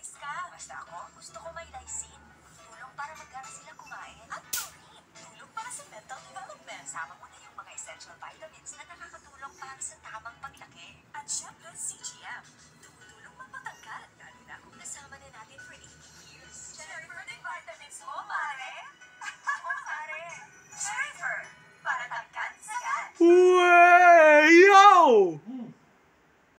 Mag-lice ka. Basta ako? Gusto ko may lysine. Tulong para magkara sila kumain. At taurine. Tulong para sa mental development. Sama mo na yung mga essential vitamins na nakakasama